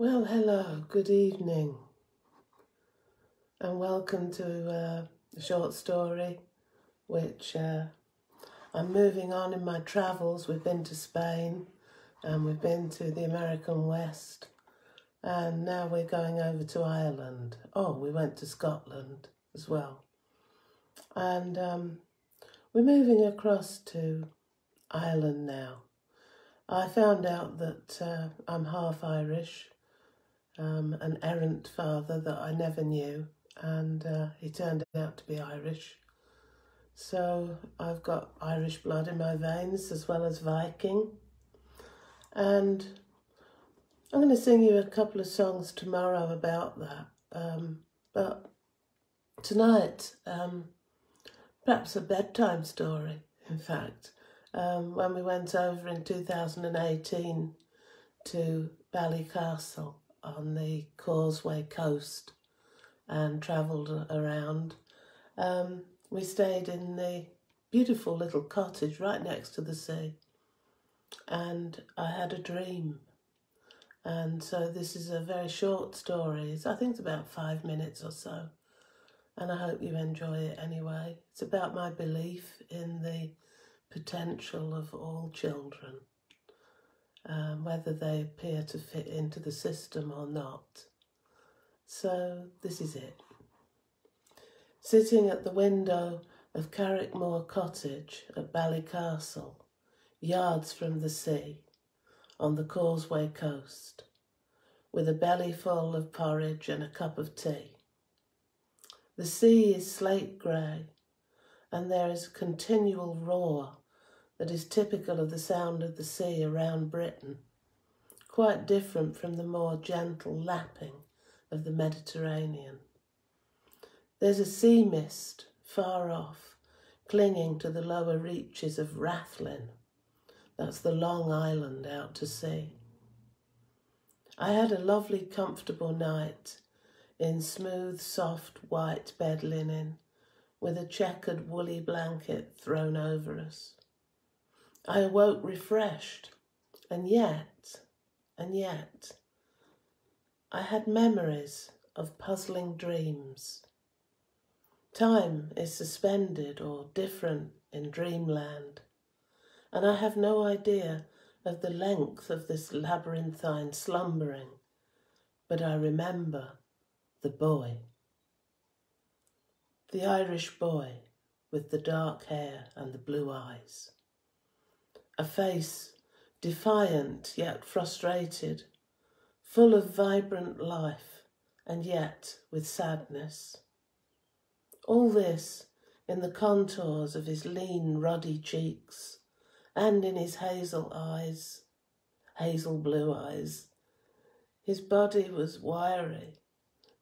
Well, hello, good evening, and welcome to uh, a short story which uh, I'm moving on in my travels. We've been to Spain and we've been to the American West, and now we're going over to Ireland. Oh, we went to Scotland as well, and um, we're moving across to Ireland now. I found out that uh, I'm half Irish um, an errant father that I never knew, and uh, he turned out to be Irish. So I've got Irish blood in my veins as well as Viking. And I'm going to sing you a couple of songs tomorrow about that. Um, but tonight, um, perhaps a bedtime story, in fact. Um, when we went over in 2018 to Ballycastle, on the Causeway coast and travelled around. Um, we stayed in the beautiful little cottage right next to the sea, and I had a dream. And so this is a very short story. I think it's about five minutes or so. And I hope you enjoy it anyway. It's about my belief in the potential of all children um, whether they appear to fit into the system or not. So this is it. Sitting at the window of Carrickmore Cottage at Ballycastle, yards from the sea, on the Causeway coast, with a belly full of porridge and a cup of tea. The sea is slate grey, and there is a continual roar that is typical of the sound of the sea around Britain, quite different from the more gentle lapping of the Mediterranean. There's a sea mist far off, clinging to the lower reaches of Rathlin. That's the long island out to sea. I had a lovely, comfortable night in smooth, soft, white bed linen with a checkered woolly blanket thrown over us. I awoke refreshed, and yet, and yet, I had memories of puzzling dreams. Time is suspended or different in dreamland, and I have no idea of the length of this labyrinthine slumbering, but I remember the boy. The Irish boy with the dark hair and the blue eyes a face defiant yet frustrated, full of vibrant life and yet with sadness. All this in the contours of his lean, ruddy cheeks and in his hazel eyes, hazel blue eyes. His body was wiry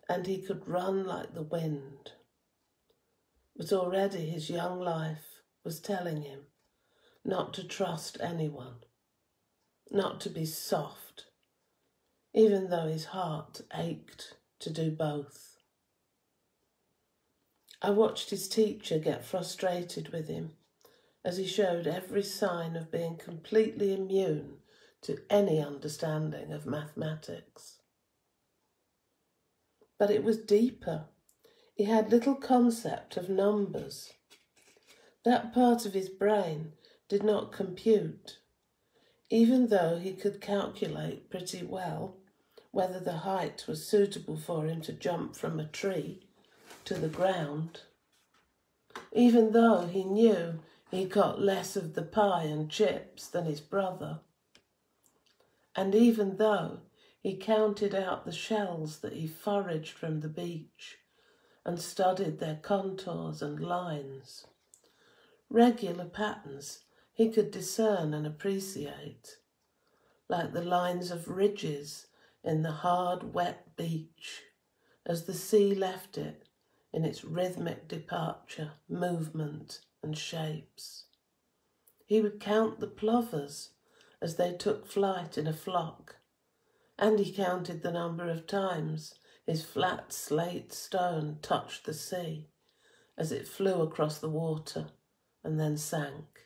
and he could run like the wind. But already his young life was telling him not to trust anyone, not to be soft, even though his heart ached to do both. I watched his teacher get frustrated with him as he showed every sign of being completely immune to any understanding of mathematics. But it was deeper. He had little concept of numbers. That part of his brain did not compute, even though he could calculate pretty well whether the height was suitable for him to jump from a tree to the ground, even though he knew he got less of the pie and chips than his brother, and even though he counted out the shells that he foraged from the beach and studied their contours and lines. Regular patterns he could discern and appreciate, like the lines of ridges in the hard, wet beach as the sea left it in its rhythmic departure, movement, and shapes. He would count the plovers as they took flight in a flock, and he counted the number of times his flat slate stone touched the sea as it flew across the water and then sank.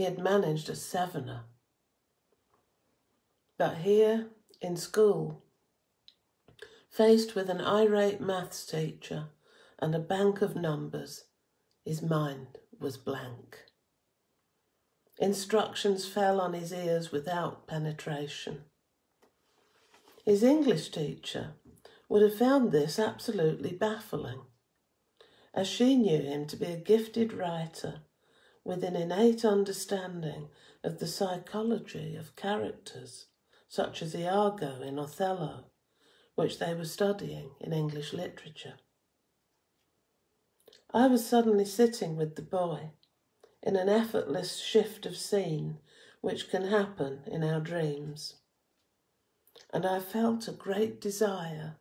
He had managed a sevener. But here in school, faced with an irate maths teacher and a bank of numbers, his mind was blank. Instructions fell on his ears without penetration. His English teacher would have found this absolutely baffling, as she knew him to be a gifted writer with an innate understanding of the psychology of characters, such as Iago in Othello, which they were studying in English literature. I was suddenly sitting with the boy in an effortless shift of scene which can happen in our dreams. And I felt a great desire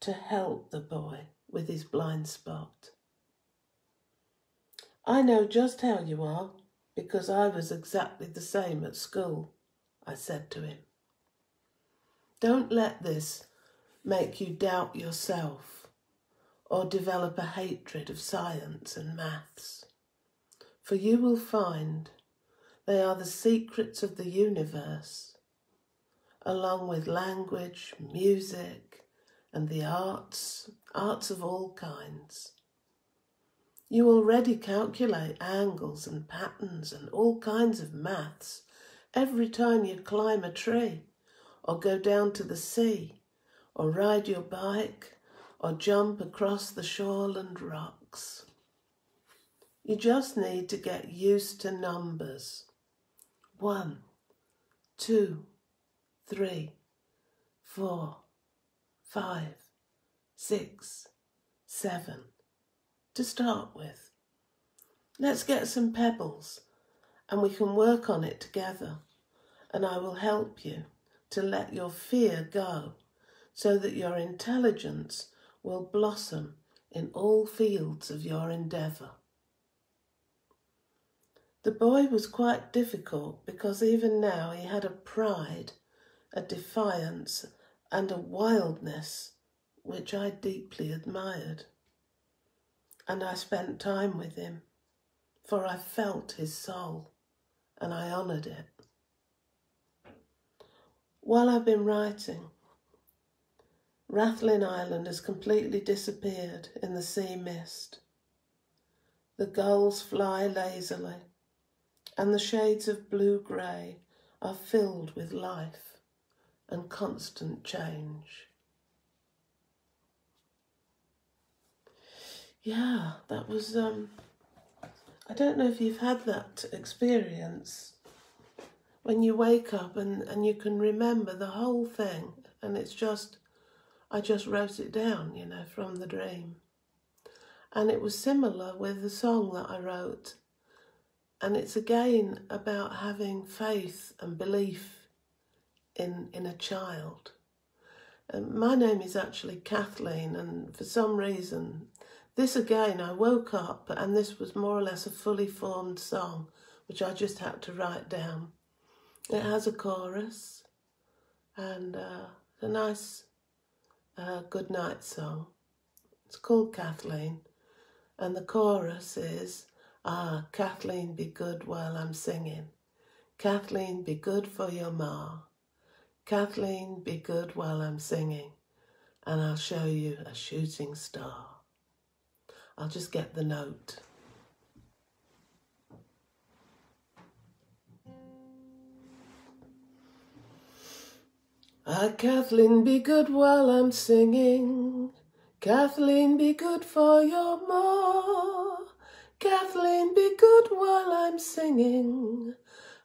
to help the boy with his blind spot. I know just how you are because I was exactly the same at school, I said to him. Don't let this make you doubt yourself or develop a hatred of science and maths, for you will find they are the secrets of the universe, along with language, music, and the arts, arts of all kinds. You already calculate angles and patterns and all kinds of maths every time you climb a tree or go down to the sea or ride your bike or jump across the shoreland rocks. You just need to get used to numbers. One, two, three, four, five, six, seven to start with. Let's get some pebbles and we can work on it together, and I will help you to let your fear go so that your intelligence will blossom in all fields of your endeavour. The boy was quite difficult because even now he had a pride, a defiance, and a wildness which I deeply admired and I spent time with him, for I felt his soul and I honoured it. While I've been writing, Rathlin Island has completely disappeared in the sea mist. The gulls fly lazily, and the shades of blue grey are filled with life and constant change. Yeah, that was. Um, I don't know if you've had that experience when you wake up and, and you can remember the whole thing, and it's just, I just wrote it down, you know, from the dream. And it was similar with the song that I wrote. And it's again about having faith and belief in, in a child. And my name is actually Kathleen, and for some reason, this again, I woke up and this was more or less a fully formed song, which I just had to write down. It has a chorus and uh, a nice uh, good night song. It's called Kathleen, and the chorus is Ah, Kathleen, be good while I'm singing. Kathleen, be good for your ma. Kathleen, be good while I'm singing, and I'll show you a shooting star. I'll just get the note. Ah, Kathleen, be good while I'm singing. Kathleen, be good for your ma. Kathleen, be good while I'm singing.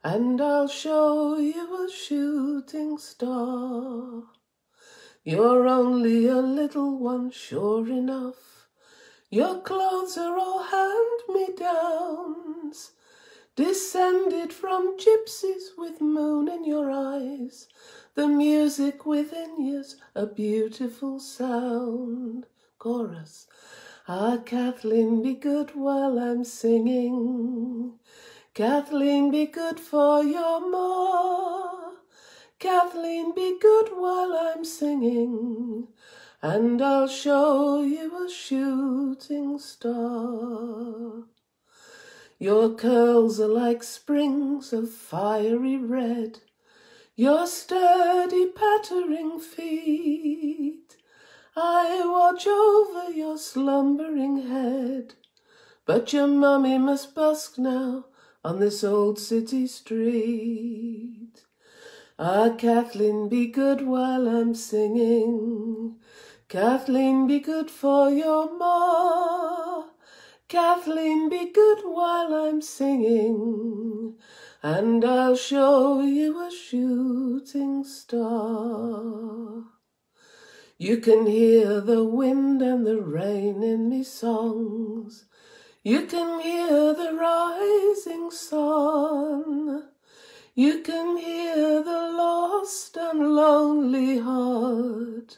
And I'll show you a shooting star. You're only a little one, sure enough. Your clothes are all hand-me-downs, descended from gypsies with moon in your eyes. The music within you's a beautiful sound. Chorus. Ah, Kathleen, be good while I'm singing. Kathleen, be good for your ma. Kathleen, be good while I'm singing and I'll show you a shooting star. Your curls are like springs of fiery red. your sturdy pattering feet. I watch over your slumbering head, but your mummy must busk now on this old city street. Ah, Kathleen, be good while I'm singing. Kathleen, be good for your ma. Kathleen, be good while I'm singing, and I'll show you a shooting star. You can hear the wind and the rain in me songs. You can hear the rising sun. You can hear the lost and lonely heart.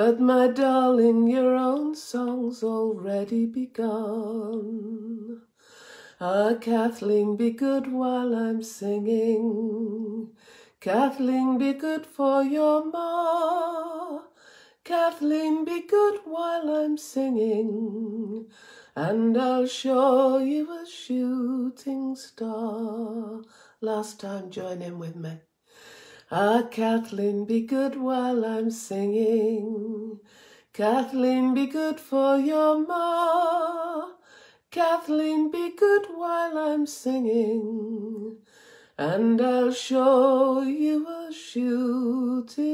But my darling, your own song's already begun. Ah, Kathleen, be good while I'm singing. Kathleen, be good for your ma. Kathleen, be good while I'm singing and I'll show you a shooting star. Last time, join in with me. Ah, Kathleen, be good while I'm singing. Kathleen, be good for your ma. Kathleen, be good while I'm singing. And I'll show you a shooting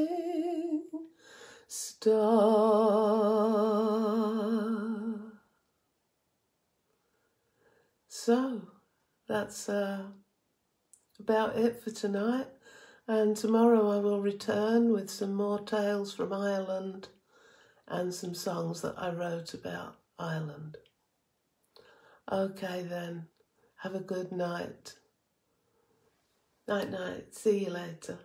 star. So that's uh, about it for tonight. And tomorrow I will return with some more tales from Ireland and some songs that I wrote about Ireland. Okay, then. Have a good night. Night, night. See you later.